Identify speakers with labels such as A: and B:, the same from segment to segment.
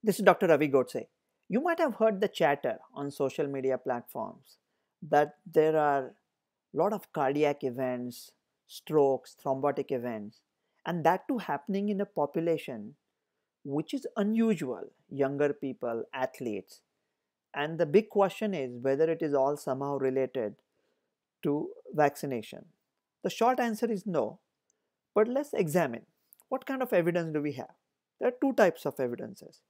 A: This is Dr. Ravi Godse. You might have heard the chatter on social media platforms that there are a lot of cardiac events, strokes, thrombotic events, and that too happening in a population which is unusual younger people, athletes. And the big question is whether it is all somehow related to vaccination. The short answer is no, but let's examine what kind of evidence do we have. There are two types of evidences.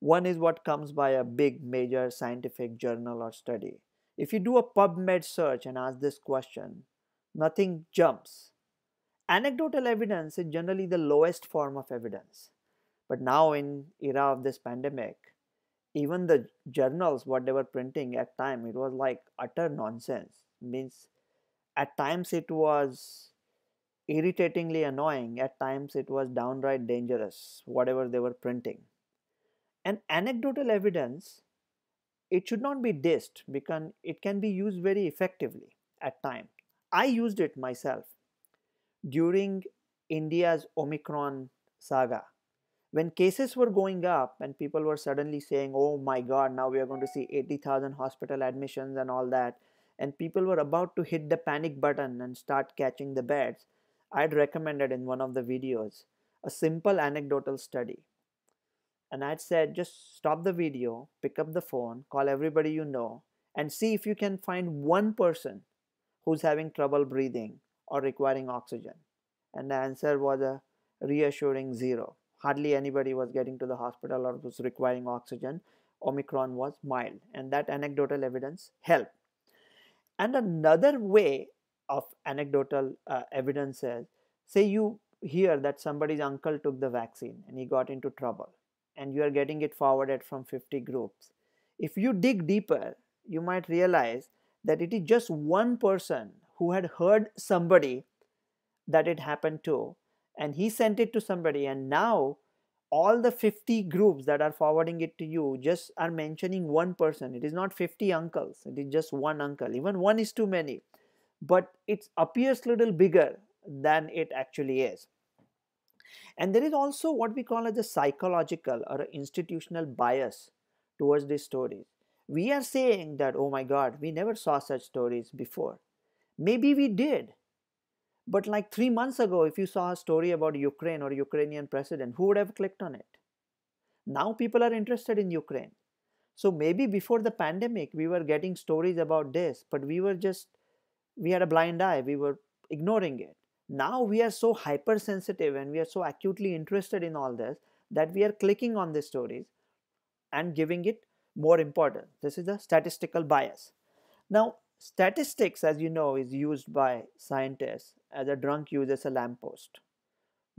A: One is what comes by a big major scientific journal or study. If you do a PubMed search and ask this question, nothing jumps. Anecdotal evidence is generally the lowest form of evidence. But now in era of this pandemic, even the journals, what they were printing at time, it was like utter nonsense. Means at times it was irritatingly annoying, at times it was downright dangerous, whatever they were printing. And anecdotal evidence, it should not be dissed because it can be used very effectively at times. I used it myself during India's Omicron saga. When cases were going up and people were suddenly saying, oh my god, now we are going to see 80,000 hospital admissions and all that, and people were about to hit the panic button and start catching the beds, I'd recommended in one of the videos a simple anecdotal study. And I'd said, just stop the video, pick up the phone, call everybody you know, and see if you can find one person who's having trouble breathing or requiring oxygen. And the answer was a reassuring zero. Hardly anybody was getting to the hospital or was requiring oxygen. Omicron was mild, and that anecdotal evidence helped. And another way of anecdotal uh, evidence is say you hear that somebody's uncle took the vaccine and he got into trouble, and you are getting it forwarded from 50 groups. If you dig deeper, you might realize that it is just one person who had heard somebody that it happened to and he sent it to somebody and now all the 50 groups that are forwarding it to you just are mentioning one person. It is not 50 uncles it is just one uncle. Even one is too many but it appears little bigger than it actually is and there is also what we call as a psychological or institutional bias towards these stories we are saying that oh my god we never saw such stories before maybe we did but like three months ago, if you saw a story about Ukraine or Ukrainian president, who would have clicked on it? Now people are interested in Ukraine. So maybe before the pandemic, we were getting stories about this, but we were just, we had a blind eye, we were ignoring it. Now we are so hypersensitive and we are so acutely interested in all this that we are clicking on these stories and giving it more importance. This is a statistical bias. Now, Statistics, as you know, is used by scientists as a drunk uses a lamppost,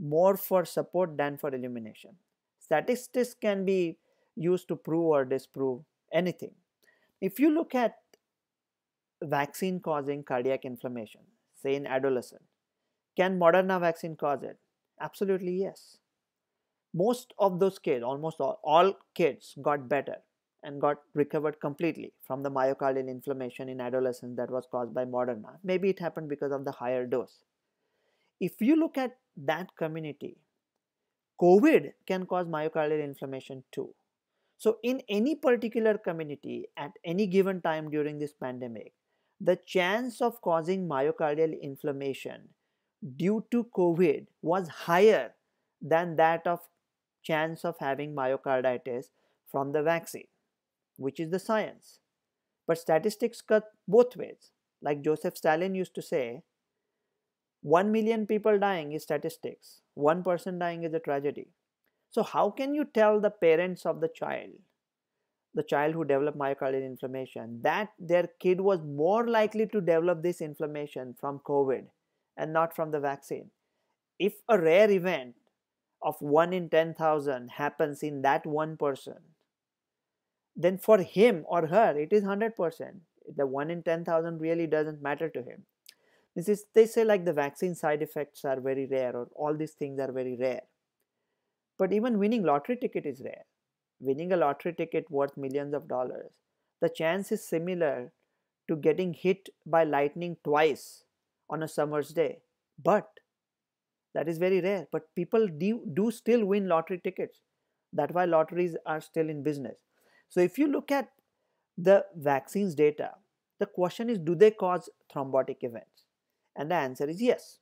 A: more for support than for illumination. Statistics can be used to prove or disprove anything. If you look at vaccine causing cardiac inflammation, say in adolescent, can Moderna vaccine cause it? Absolutely yes. Most of those kids, almost all, all kids got better and got recovered completely from the myocardial inflammation in adolescence that was caused by Moderna. Maybe it happened because of the higher dose. If you look at that community, COVID can cause myocardial inflammation too. So, in any particular community at any given time during this pandemic, the chance of causing myocardial inflammation due to COVID was higher than that of chance of having myocarditis from the vaccine which is the science. But statistics cut both ways. Like Joseph Stalin used to say, 1 million people dying is statistics, one person dying is a tragedy. So, how can you tell the parents of the child, the child who developed myocardial inflammation, that their kid was more likely to develop this inflammation from COVID and not from the vaccine? If a rare event of 1 in 10,000 happens in that one person, then for him or her it is 100% the 1 in 10000 really doesn't matter to him. This is they say like the vaccine side effects are very rare or all these things are very rare. But even winning lottery ticket is rare. Winning a lottery ticket worth millions of dollars the chance is similar to getting hit by lightning twice on a summer's day but that is very rare but people do, do still win lottery tickets That's why lotteries are still in business. So if you look at the vaccines data, the question is do they cause thrombotic events? And the answer is yes,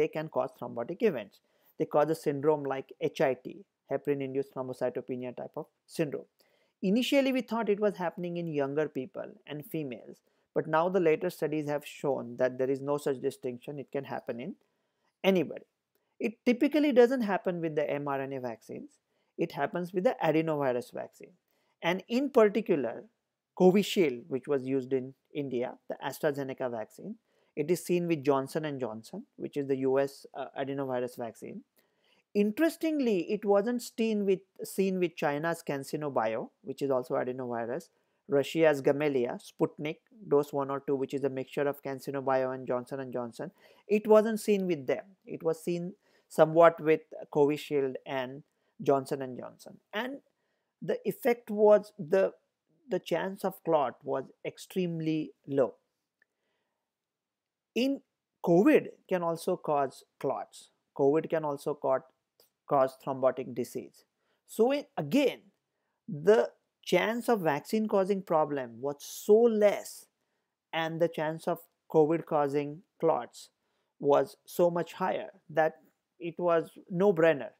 A: they can cause thrombotic events. They cause a syndrome like HIT, heparin induced thrombocytopenia type of syndrome. Initially, we thought it was happening in younger people and females, but now the later studies have shown that there is no such distinction. It can happen in anybody. It typically doesn't happen with the mRNA vaccines. It happens with the adenovirus vaccine. And in particular, Covishield, which was used in India, the AstraZeneca vaccine, it is seen with Johnson & Johnson, which is the US uh, adenovirus vaccine. Interestingly, it wasn't seen with, seen with China's CanSino Bio, which is also adenovirus, Russia's Gamaleya, Sputnik, dose 1 or 2, which is a mixture of CanSino Bio and Johnson & Johnson. It wasn't seen with them. It was seen somewhat with Covishield and Johnson & Johnson. And the effect was the, the chance of clot was extremely low. In COVID can also cause clots. COVID can also cause cause thrombotic disease. So again, the chance of vaccine causing problem was so less and the chance of COVID causing clots was so much higher that it was no brainer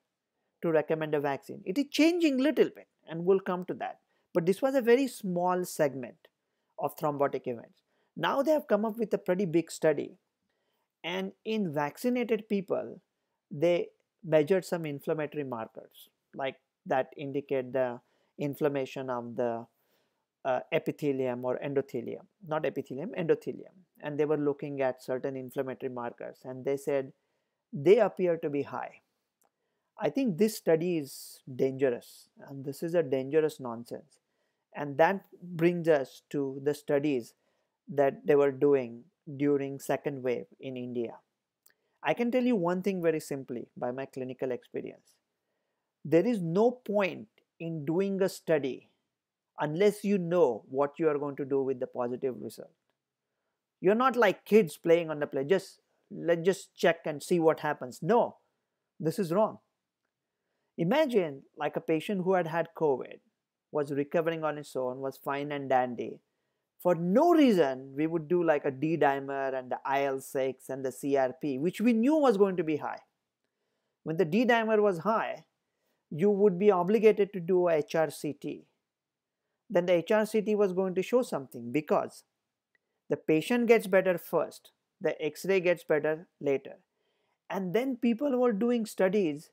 A: to recommend a vaccine. It is changing little bit and we'll come to that. But this was a very small segment of thrombotic events. Now they have come up with a pretty big study and in vaccinated people they measured some inflammatory markers like that indicate the inflammation of the uh, epithelium or endothelium not epithelium endothelium. And they were looking at certain inflammatory markers and they said they appear to be high. I think this study is dangerous and this is a dangerous nonsense. And that brings us to the studies that they were doing during second wave in india. I can tell you one thing very simply by my clinical experience. There is no point in doing a study unless you know what you are going to do with the positive result. You're not like kids playing on the play, just let's just check and see what happens. No, this is wrong. Imagine like a patient who had had COVID, was recovering on its own, was fine and dandy, for no reason we would do like a D dimer and the IL-6 and the CRP, which we knew was going to be high. When the D dimer was high, you would be obligated to do a HRCT. Then the HRCT was going to show something because the patient gets better first, the X-ray gets better later. And then people were doing studies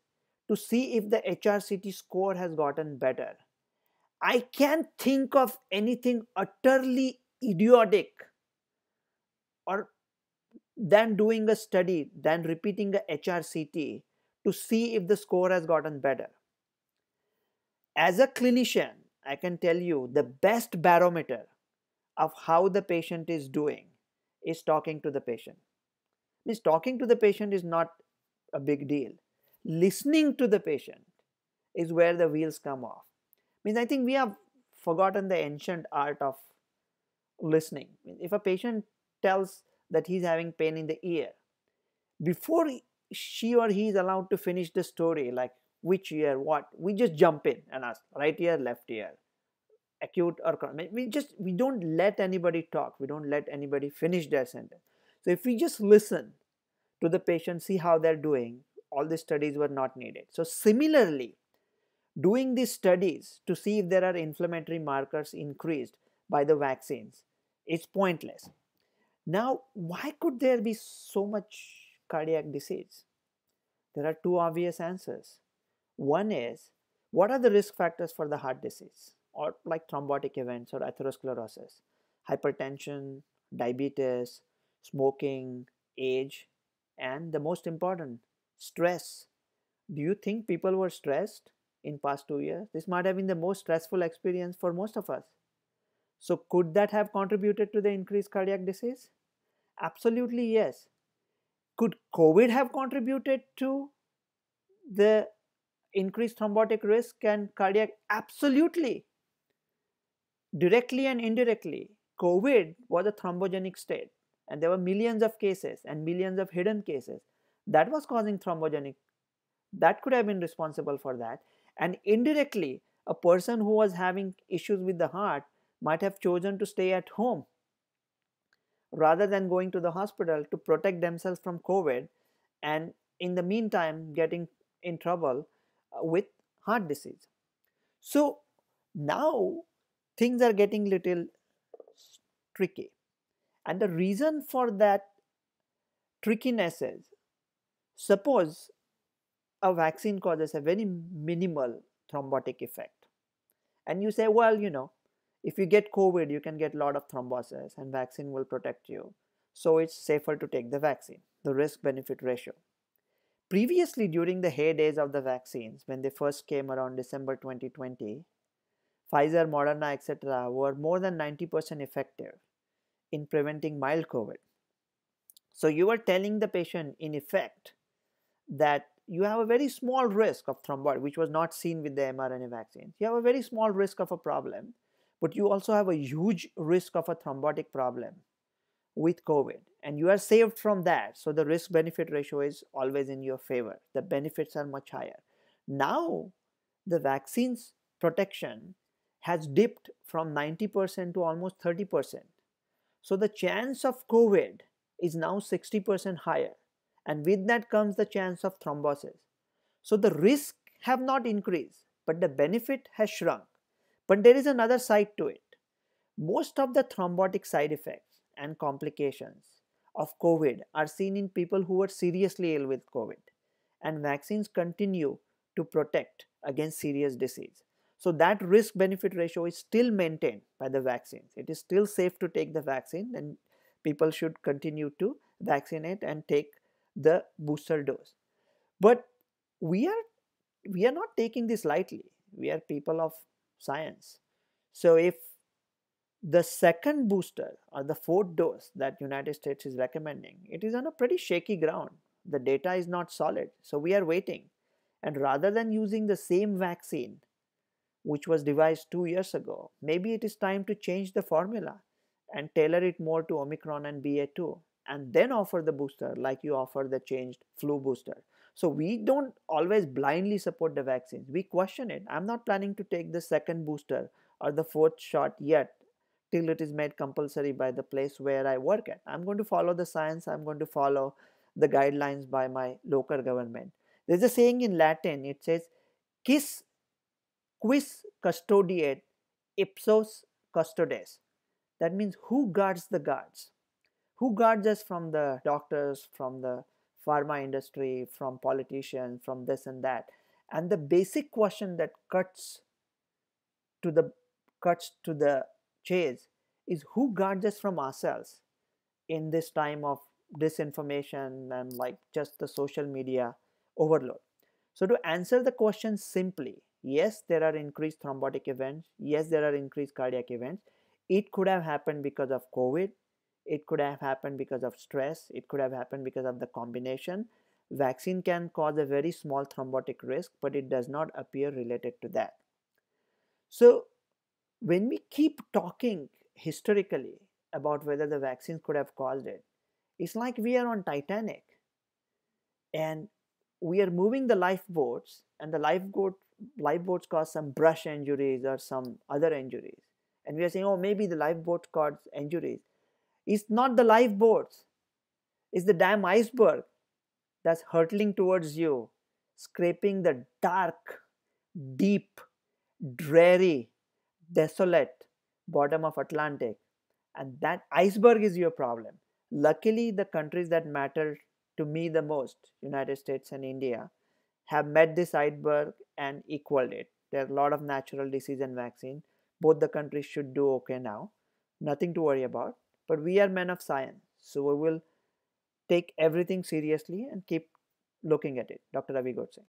A: to see if the HRCT score has gotten better. I can't think of anything utterly idiotic or than doing a study, than repeating a HRCT to see if the score has gotten better. As a clinician, I can tell you the best barometer of how the patient is doing is talking to the patient. Means talking to the patient is not a big deal. Listening to the patient is where the wheels come off. Means I think we have forgotten the ancient art of listening. If a patient tells that he's having pain in the ear, before she or he is allowed to finish the story, like which ear, what, we just jump in and ask right ear, left ear, acute or chronic. We just we don't let anybody talk. We don't let anybody finish their sentence. So if we just listen to the patient, see how they're doing, all the studies were not needed. So similarly, doing these studies to see if there are inflammatory markers increased by the vaccines it's pointless. Now, why could there be so much cardiac disease? There are two obvious answers. One is, what are the risk factors for the heart disease or like thrombotic events or atherosclerosis? Hypertension, diabetes, smoking, age, and the most important, stress. Do you think people were stressed in past two years? This might have been the most stressful experience for most of us. So could that have contributed to the increased cardiac disease? Absolutely yes. Could COVID have contributed to the increased thrombotic risk and cardiac? Absolutely. Directly and indirectly, COVID was a thrombogenic state and there were millions of cases and millions of hidden cases that was causing thrombogenic that could have been responsible for that And indirectly, a person who was having issues with the heart might have chosen to stay at home rather than going to the hospital to protect themselves from COVID and in the meantime getting in trouble with heart disease. So now things are getting little tricky. And the reason for that trickiness is suppose a vaccine causes a very minimal thrombotic effect. And you say, well, you know, if you get COVID, you can get a lot of thrombosis and vaccine will protect you. So it's safer to take the vaccine, the risk benefit ratio. Previously, during the heydays of the vaccines, when they first came around December 2020, Pfizer, Moderna, etc., were more than 90% effective in preventing mild COVID. So you are telling the patient, in effect, that you have a very small risk of thrombosis, which was not seen with the mRNA vaccines. You have a very small risk of a problem, but you also have a huge risk of a thrombotic problem with COVID, and you are saved from that. So the risk benefit ratio is always in your favor. The benefits are much higher. Now, the vaccine's protection has dipped from 90% to almost 30%. So the chance of COVID is now 60% higher and with that comes the chance of thrombosis. So the risk have not increased but the benefit has shrunk. But there is another side to it. Most of the thrombotic side effects and complications of COVID are seen in people who were seriously ill with COVID and vaccines continue to protect against serious disease. So that risk benefit ratio is still maintained by the vaccines. It is still safe to take the vaccine and people should continue to vaccinate and take the booster dose. But we are we are not taking this lightly. We are people of science. So if the second booster or the fourth dose that United States is recommending, it is on a pretty shaky ground. The data is not solid. So we are waiting. And rather than using the same vaccine which was devised two years ago. Maybe it is time to change the formula and tailor it more to Omicron and BA2 and then offer the booster like you offer the changed flu booster. So we don't always blindly support the vaccines. We question it. I'm not planning to take the second booster or the fourth shot yet till it is made compulsory by the place where I work at. I'm going to follow the science. I'm going to follow the guidelines by my local government. There's a saying in Latin, it says, Quis quis custodiet ipsos custodes. That means who guards the guards? Who guards us from the doctors, from the pharma industry, from politicians, from this and that? And the basic question that cuts to the cuts to the chase is who guards us from ourselves in this time of disinformation and like just the social media overload. So to answer the question simply, yes there are increased thrombotic events. Yes there are increased cardiac events. It could have happened because of covid. It could have happened because of stress. It could have happened because of the combination. Vaccine can cause a very small thrombotic risk but it does not appear related to that. So when we keep talking historically about whether the vaccines could have caused it it's like we are on titanic. And we are moving the lifeboats and the lifeboat lifeboats cause some brush injuries or some other injuries. And we are saying oh maybe the lifeboat caused injuries. It's not the lifeboats. It's the damn iceberg that's hurtling towards you scraping the dark deep dreary desolate bottom of atlantic and that iceberg is your problem luckily the countries that matter to me the most united states and india have met this iceberg and equaled it. There are a lot of natural disease and vaccine. Both the countries should do okay now. Nothing to worry about. But we are men of science. So we will take everything seriously and keep looking at it. Dr. Ravi Godse.